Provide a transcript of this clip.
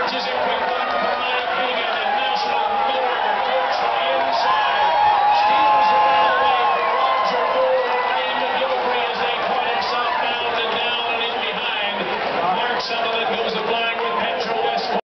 Charges it quickly.